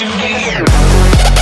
what you need.